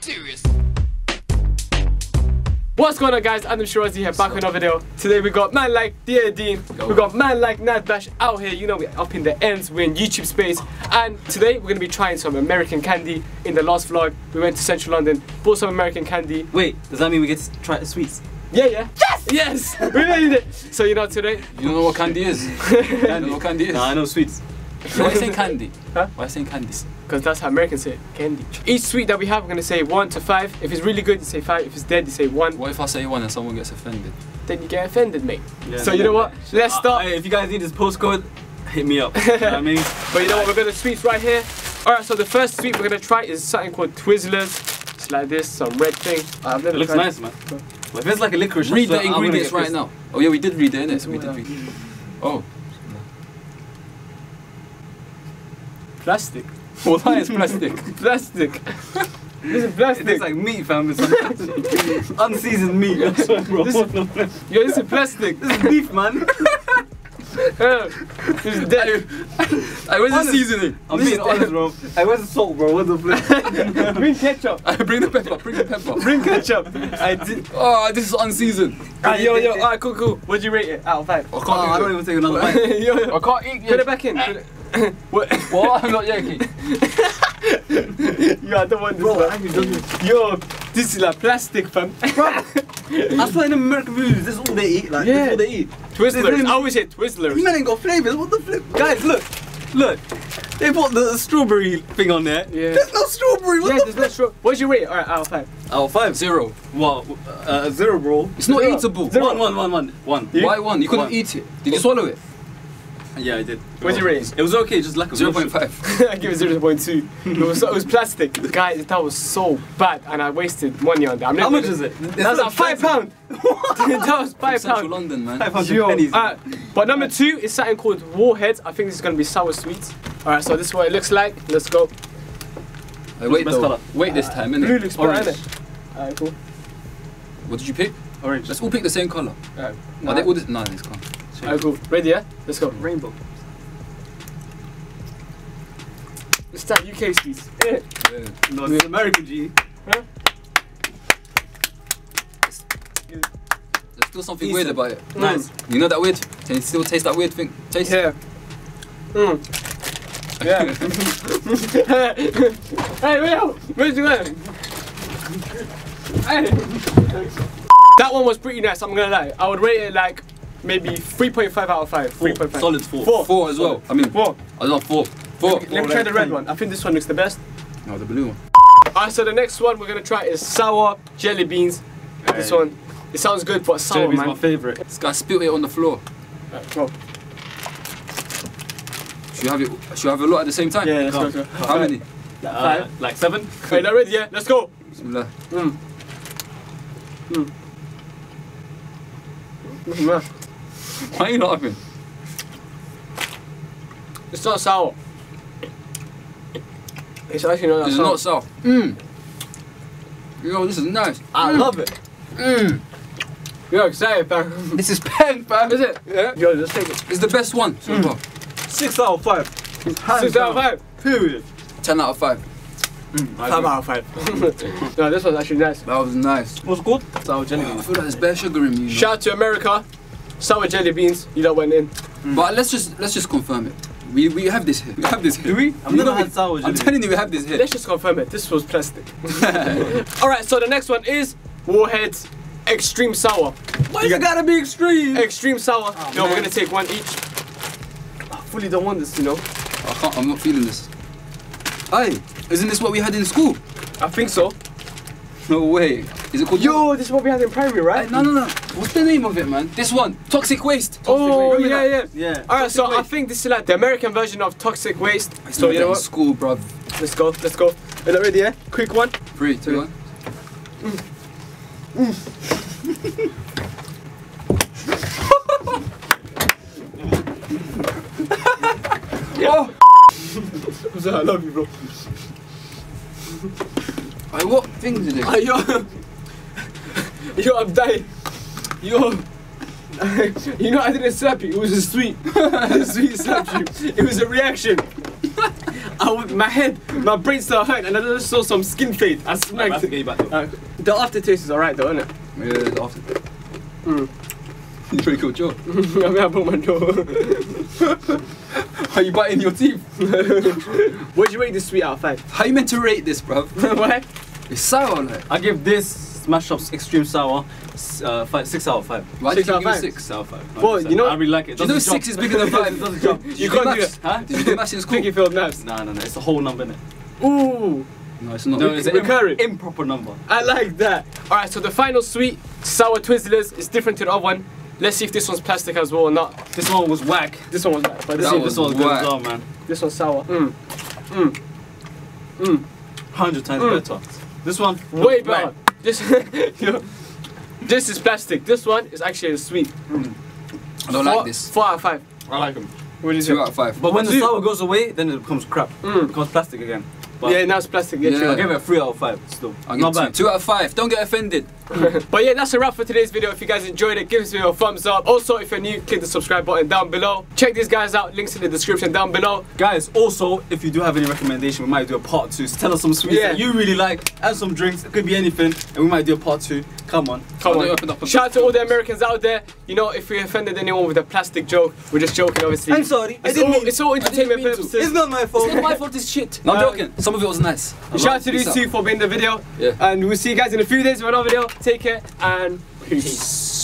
Serious. What's going on guys, Adam Shirazi here, back with another video. Today we got man like Diya Eddine, we got man like Nadbash out here, you know we're up in the ends, we're in YouTube space. And today we're gonna be trying some American candy. In the last vlog, we went to central London, bought some American candy. Wait, does that mean we get to try the sweets? Yeah, yeah. Yes! Yes! we made it! So you know today, You don't know what candy is? you don't know what candy is? Nah, I know sweets. Why are you saying candy? Huh? Why are you saying candies? because that's how Americans say it, candy. Each sweet that we have, we're gonna say one to five. If it's really good, you say five. If it's dead, you say one. What if I say one and someone gets offended? Then you get offended, mate. Yeah, so you know what? Let's Uh, start. hey, if you guys need this postcode, hit me up. you know what I mean? But you know what? We're gonna sweets right here. All right. So the first sweet we're gonna try is something called Twizzlers. It's like this, some red thing. I've never It looks tried nice, man. But if it's like a licorice, Read I the swear, I'm gonna ingredients right now. Oh yeah, we did read it, innit? So we did read it. Oh. Plastic. Well, that is plastic. Plastic. this is plastic. It tastes like meat, fam. It's unseasoned meat. I bro. This- This Yo, this is plastic. This is beef, man. Uh, this is dead. Where's the Honest. seasoning? I'm This being is- honest, bro. Where's the salt, bro? Where's the flavor? Bring ketchup. Hey, bring the pepper, bring the pepper. Bring ketchup. I did. Oh, this is unseasoned. Ah, yo, yo. Alright, cool, cool. What'd you rate it out of five? I can't Oh, I do don't even take another bite. yo, yo. I can't eat Put it back in. Put what? What? I'm not joking. Yo, I don't want this. Bro, man. how you this? Yo, this is like plastic, fam. I swear in American movies, this is all they eat. Like, this Yeah. is all they eat. Twizzlers. I always say Twizzlers. You men ain't got flavors. What the flip? Guys, look. Look. They put the strawberry thing on there. Yeah. There's no strawberry. What Yeah, the there's no straw. What'd you rate? Alright, out of five. Oh, five. Zero. What? Uh, zero, bro. It's not Zero. eatable. Zero. One, one, one, one. One. You- Why one? You couldn't One. eat it. Did you swallow it? Yeah, I did. What'd you rate? It was okay, just lack of Zero motion. point. I give it 0.2. It was, it was plastic. Guys, that was so bad and I wasted money on that. I'm How much is it? That was like five pound. that was five Central. London, man. Five hundred Yo, pennies. alright. But number two is something called Warheads. I think this is gonna be sour sweets. Alright, so this is what it looks like. Let's go. Hey, wait though. colour? Wait this time, Blue looks better, innit? Alright, cool. What did you pick? Orange. Let's all pick the same colour. Alright, Are they all this? Nah, this can't. Alright, cool. Ready, yeah? Let's go. rainbow. Let's start UK sweets. Eh. Yeah. No, it's American G. There's still something Decent. weird about it. Nice. You know that weird? Can you still taste that weird thing? Taste? Yeah. Mm. Yeah. hey, Will! Where's you going? Hey! That one was pretty nice, I'm gonna lie. I would rate it like maybe 3.5 out of 5. 3.5. Solid four. Four. Four as well. I mean, Four. I love four. Four. Let me try the red one. I think this one looks the best. No, the blue one. Alright, so the next one we're gonna try is sour jelly beans. This one. It sounds good, but sour, Jellybee's man. my favorite. This guy spilled it on the floor. Alright, go. Should you have it? Should you have a lot at the same time? Yeah, let's go, Go. let's. How many? Uh, Five. like seven? Wait, not ready? Yeah, let's go. Bismillah. Mm. Mm. Mm, man. Why are you laughing? It's not sour. It's actually not that This is not sour. Mmm. Yo, this is nice. I mm. love it. Mmm. You're excited, fam. This is pen, fam. Is it? Yeah. Yo, let's take it. It's the best one so mm. far. Six out of five. Hands Six out of five. Period. Ten out of five. Mm, five out of five. no, this was actually nice. That was nice. It was good? Sour jelly I beans. feel like there's bare sugar in me. Shout out to America. Sour jelly beans. You know went in. Hmm. But let's just let's just confirm it. We we have this here. We have this here. Do we? I'm, You never know had it. sour I'm telling you, we have this here. Let's just confirm it. This was plastic. Alright, so the next one is Warheads Extreme Sour. Why is it gotta be extreme? Extreme Sour. Oh, Yo, we're gonna take one each. I fully don't want this, you know. I can't. I'm not feeling this. Hey, isn't this what we had in school? I think so. No way. Is it called? Yo, this is what we had in primary, right? Hey, no, no, no. What's the name of it, man? This one. Toxic waste. Oh, Remember yeah, yeah. Yeah. Alright, so Toxic I think this is like the American version of toxic waste. I So so you know what? school, bruv. Let's go, let's go. Are you ready, yeah? Quick one. Three, two, one. Mm. Mm. Oh! I love you, bro. Hey, what things is it? Yo, I'm dying. Yo, you know, I didn't slap you. It was a sweet, sweet slap you. It was a reaction. I, my head, my brain started hurting, and I just saw some skin fade. I smacked it. get back though. Uh, the aftertaste is alright though, isn't it? Yeah, the after. Mm. Pretty cool joke. I mean, I broke my door. How you biting your teeth? What'd you rate this sweet out of five? How you meant to rate this, bruv? Why? It's sour, like. I give this Smash Ups Extreme Sour uh, five, six out of five. Why Six did you out of give five? six? Out of five. Well, you know- I really like it. Do you know six is bigger than five? Does the job. Did You can't do maths? Huh? Did you do maths in school? Field maths. No, no, no. It's a whole number, innit? Ooh, No, it's not. No, it's Recurring. im- improper number. I like that. Alright, so the final sweet sour Twizzlers is different to the other one. Let's see if this one's plastic as well or not. This one was whack. This one was bad, but this, see That if was this one's good as well, man. this one's sour. Mm. Mm. Mm. Hundred times Mm. better. This one Way better. Whack. This, you know, this is plastic. This one is actually sweet. I don't four, like this. Four out of five. I like them. What is Two it? out of five. But when the Two. sour goes away, then it becomes crap. Mm. It becomes plastic again. But Yeah, now it's plastic. Yeah, Yeah. I true. give it a three out of five. Still, I'll not bad. two. Two out of five. Don't get offended. But yeah, that's a wrap for today's video. If you guys enjoyed it, give this video a thumbs up. Also, if you're new, click the subscribe button down below. Check these guys out. Links in the description down below. Guys, also, if you do have any recommendation, we might do a part two. So tell us some sweets Yeah. that you really like, and some drinks. It could be anything, and we might do a part two. Come on. Come on. opened up a Shout out to all the Americans out there. You know, if we offended anyone with a plastic joke, we're just joking, obviously. I'm sorry. I It's didn't all, mean- it's all entertainment mean to. purposes. It's not my fault. It's not my fault. This shit. No, I'm Uh, joking. Some of it was nice. Shout out to these Peace two for being in the video. Yeah. And we'll see you guys in a few days with another video. Take care and peace.